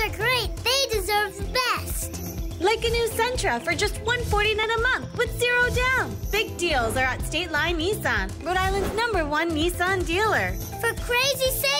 Are great. They deserve the best. Like a new Sentra for just $149 a month with zero down. Big deals are at Stateline Nissan, Rhode Island's number one Nissan dealer. For crazy savings,